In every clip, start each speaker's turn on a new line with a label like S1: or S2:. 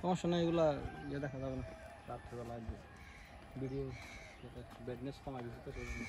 S1: সমস্যা নাই এগুলা ইয়ে দেখা যাবে না রাত্রিবেলা ভিডিও তো সেই জন্য।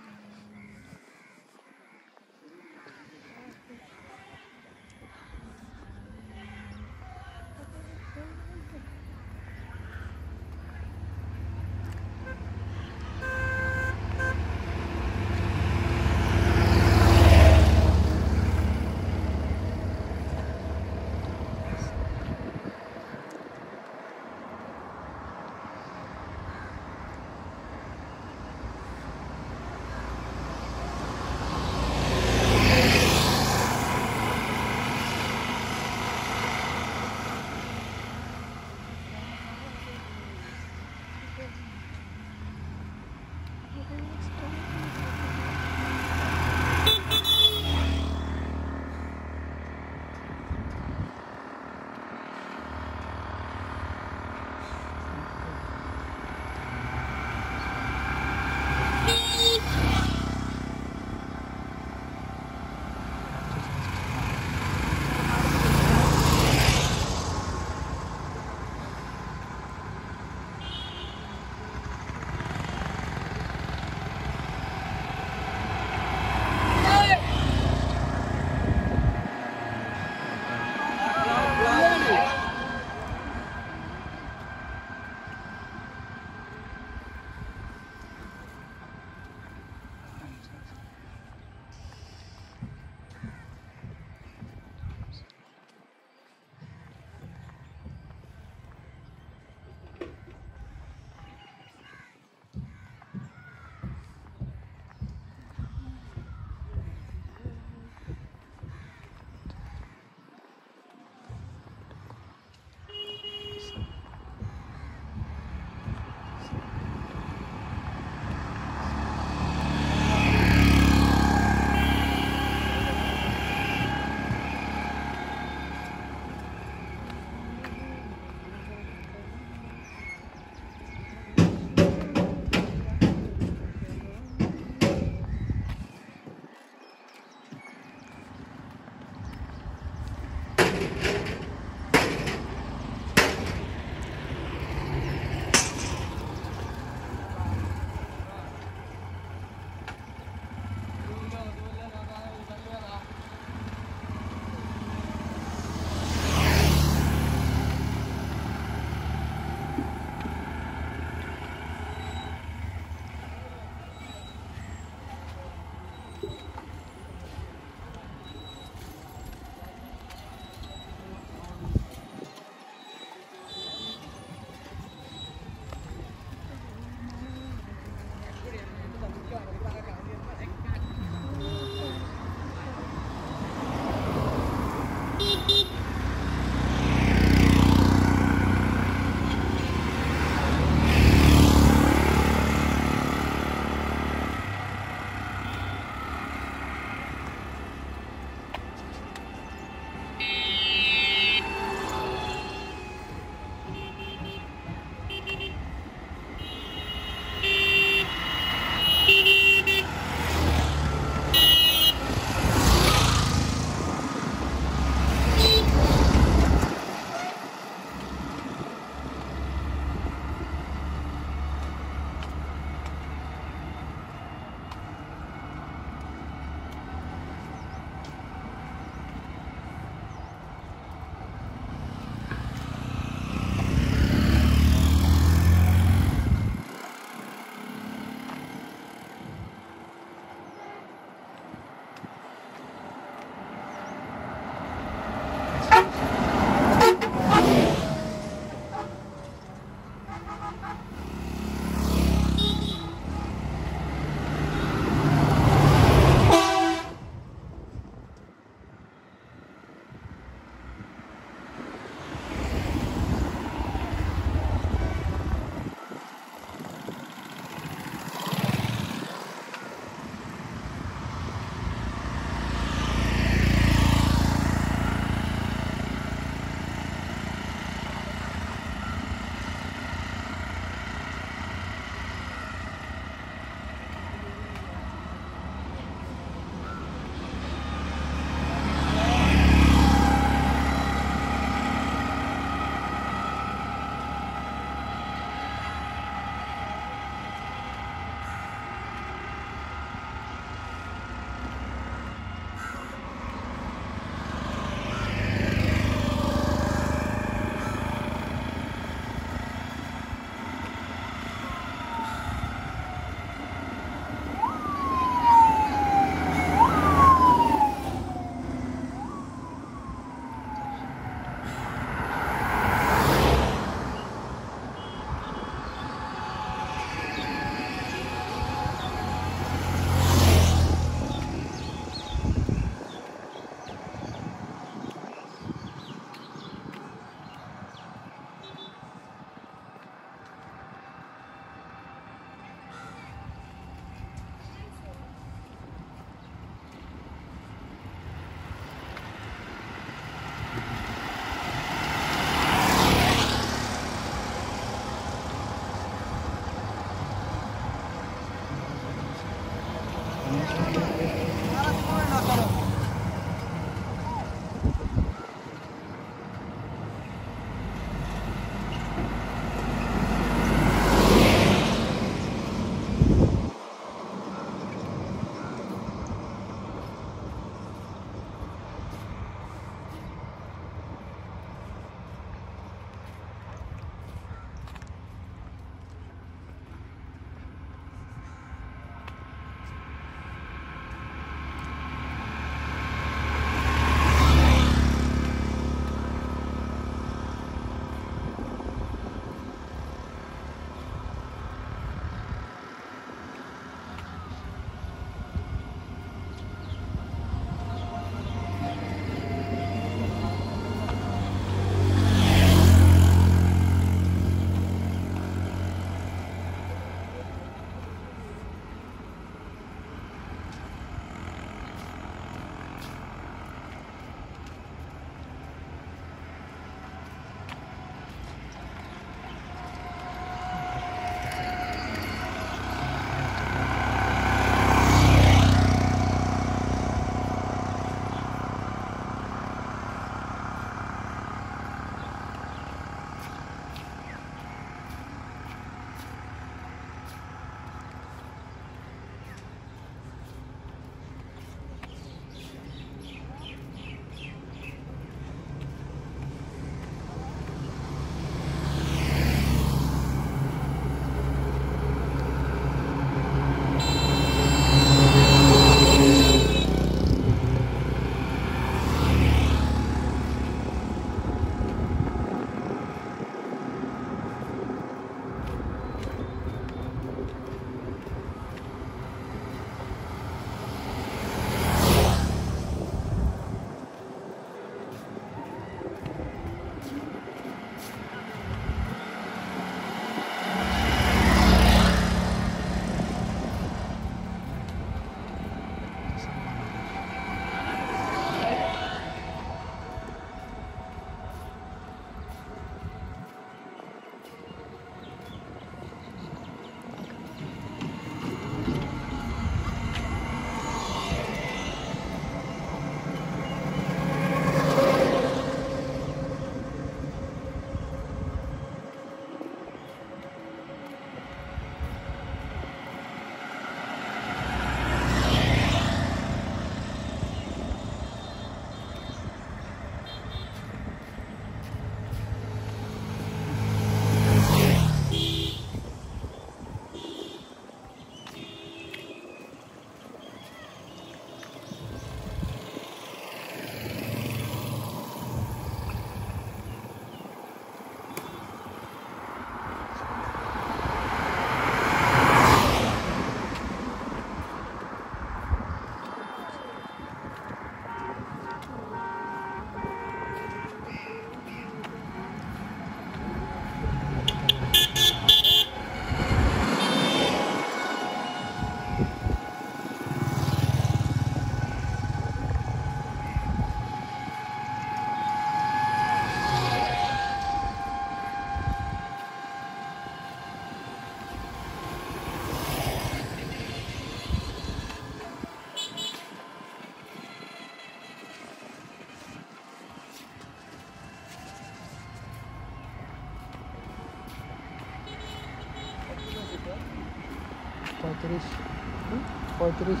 S1: পঁয়ত্রিশ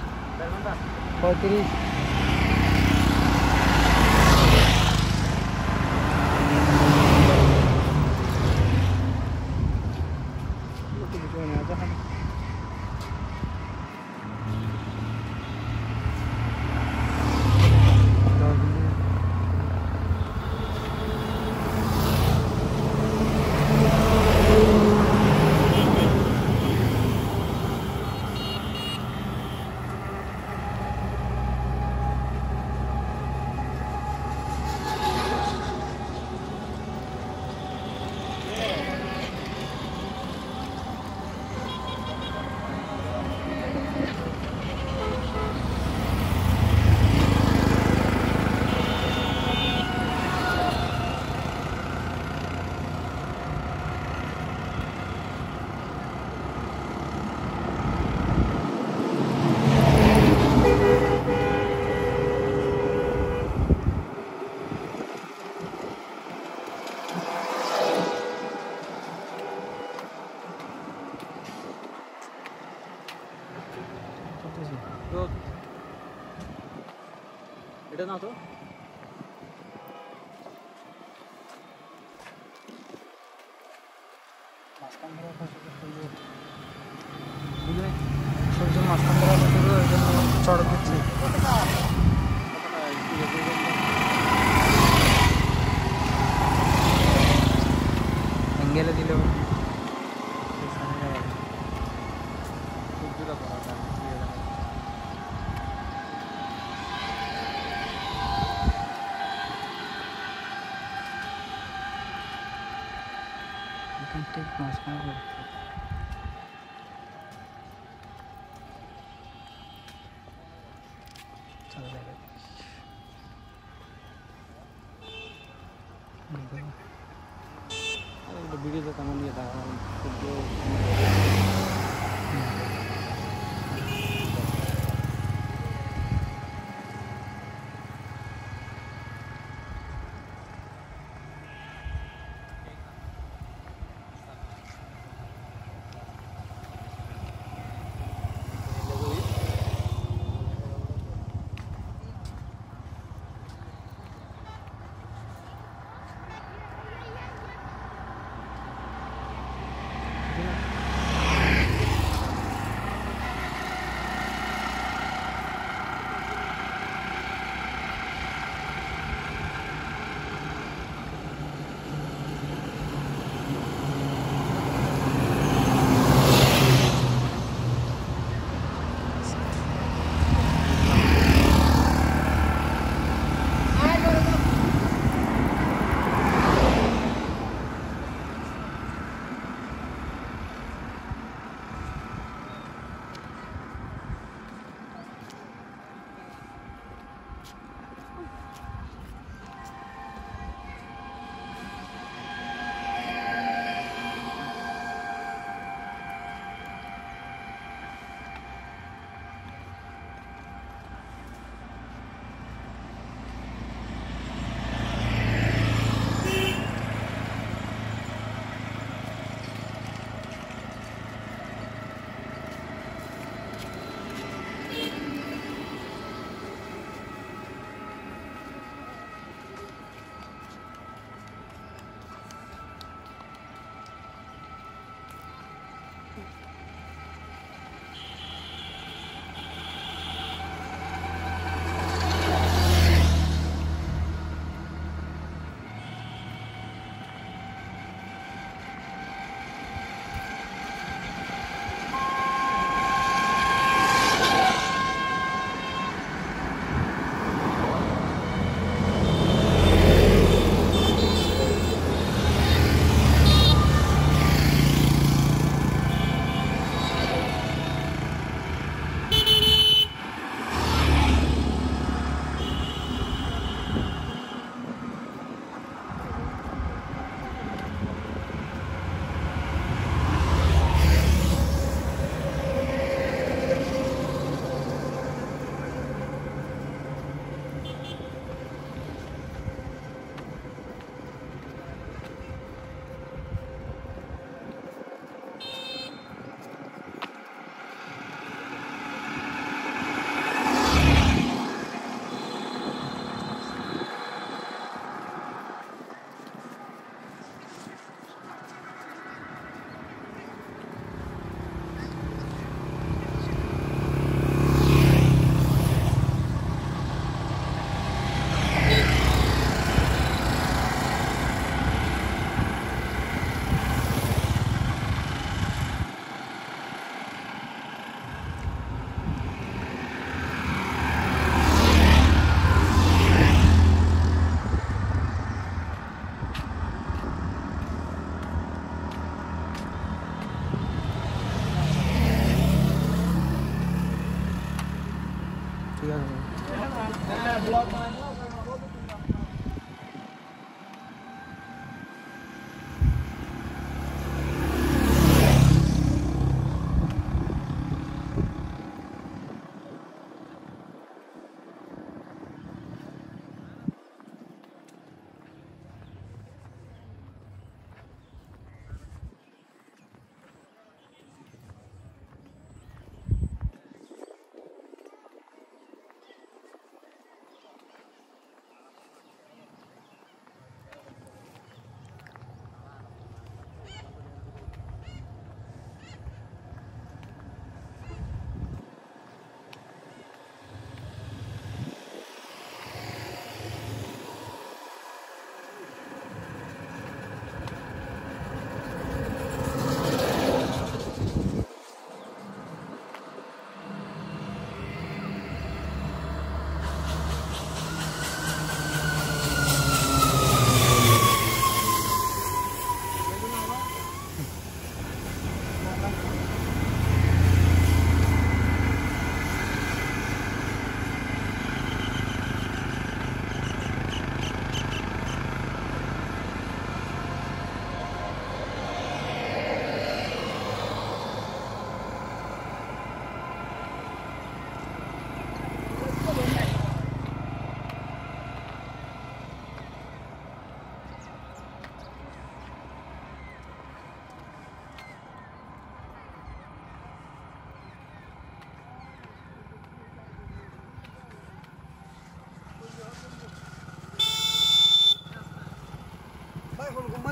S1: পঁয়ত্রিশ মাঝখান ধরা ফসল সুন্দর
S2: বুঝলি দিলেও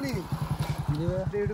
S1: Yeah. They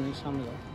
S1: 没上面有。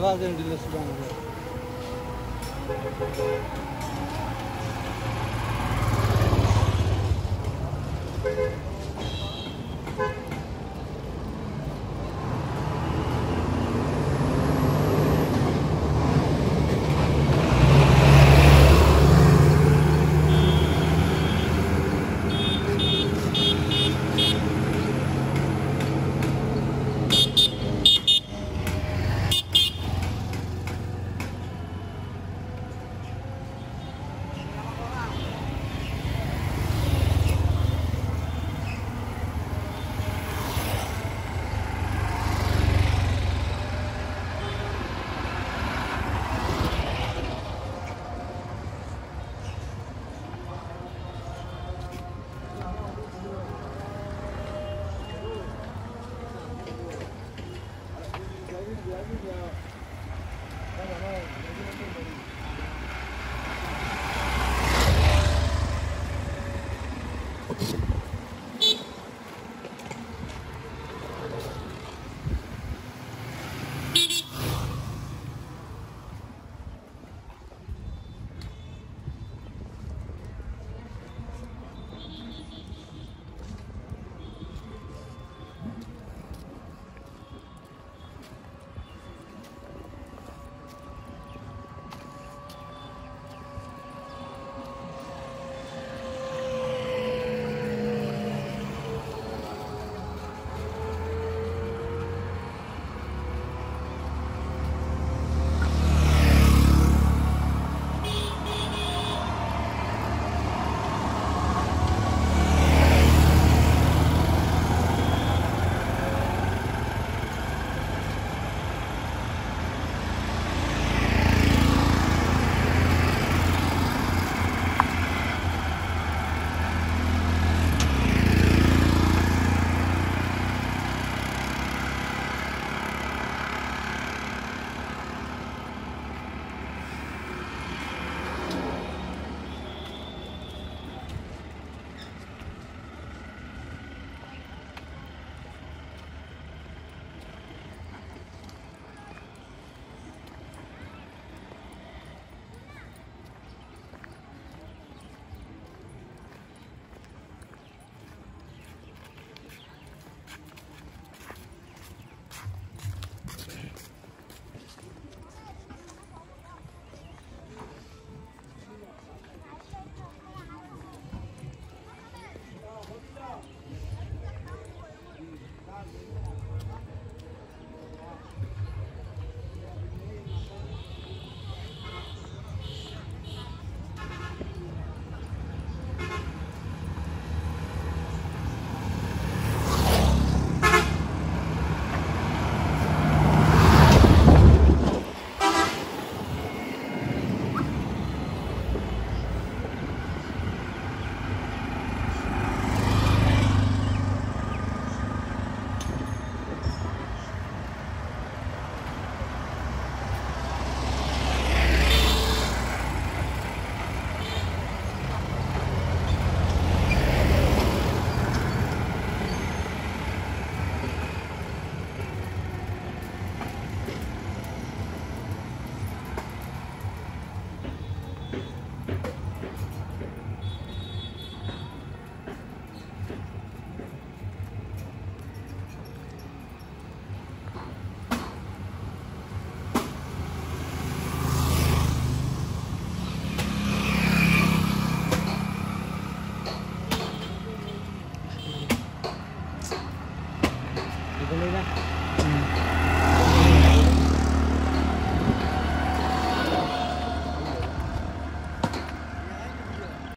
S1: Eyvallah